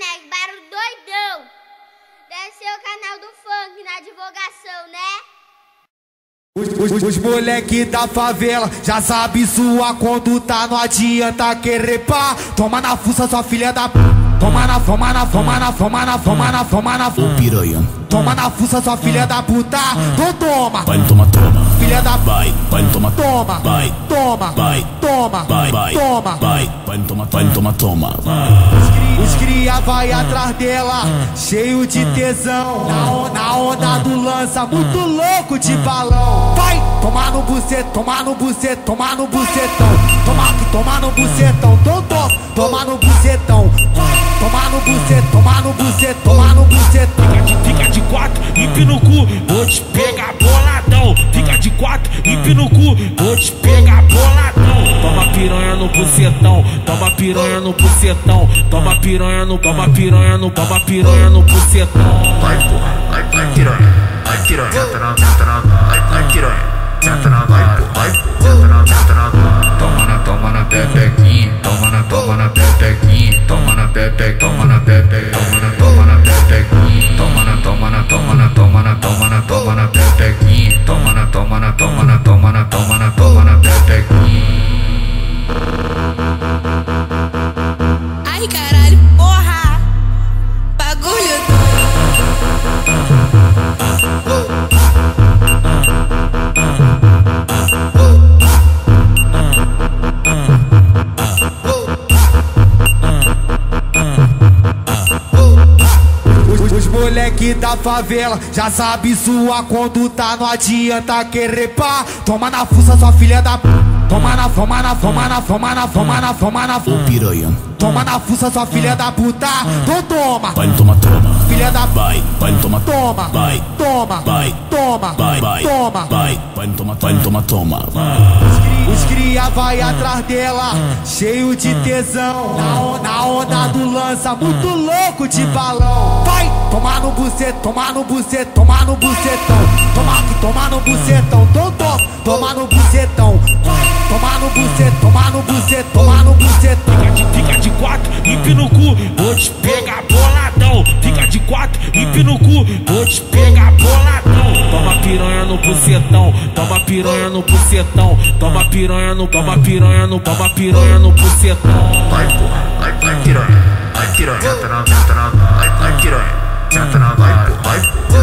Barulho doidão. Deve ser o canal do funk na divulgação, né? Os, os, os moleque da favela já sabe sua conduta, não adianta querer pá. Toma na fuça, sua filha da p. Toma na, toma na, toma na, toma na, toma na, toma na, Ô piranha, Toma na fuça, sua filha da puta. Então toma, vai toma, toma. filha da. Vai, vai toma, Toma, Vai, toma, vai, toma, vai, vai, toma. vai, vai toma, vai toma, toma. Os cria vai atrás dela, cheio de tesão. Na, on- na onda do lança, muito louco de balão. Vai tomar no bucetão, tomar no bucetão, tomar no bucetão. Tomar que tomar no bucetão, tom, tom, tomar no bucetão. Tomar no bucetão, tomar no bucetão. Vou te pegar boladão. Fica de quatro, limpe no cu, vou te pegar boladão. Toma piranha no bucetão, toma piranha no bucetão, toma piranha no, toma piranha no, toma piranha no bucetão. Vai porra, vai, vai piranha, vai piranha, senta na, na, vai, piranha, na vai, senta Porra! Bagulho Os, moleque da favela já sabe sua conduta, não adianta querer pá. Toma na fuça, sua filha da p. Toma na, toma na, toma na, toma na, toma na, toma na, Ô piranha, Toma na fuça, sua filha da puta. Então toma, vai toma, toma. filha da. Vai, vai toma, Toma, Vai, toma, vai, toma, vai, vai, toma. vai, vai toma, vai toma, toma. Os cria vai atrás dela, cheio de tesão. Na, on- na onda do lança, muito louco de balão. Vai tomar no bucetão, tomar no bucetão, tomar no bucetão. Tomar que tomar no bucetão, tom, tom, tomar no bucetão. Bucetão, tomar no bucetão, tomar no bucetão. Fica de, fica de quatro, limpe no cu, vou te pegar boladão. Fica de quatro, limpe no cu, vou te pegar boladão. Toma piranha no bucetão, toma piranha no bucetão, toma piranha no, toma piranha no, toma piranha no bucetão. Vai porra, vai, vai piranha, vai piranha, senta na, senta na, vai, vai piranha, senta na vara, vai, senta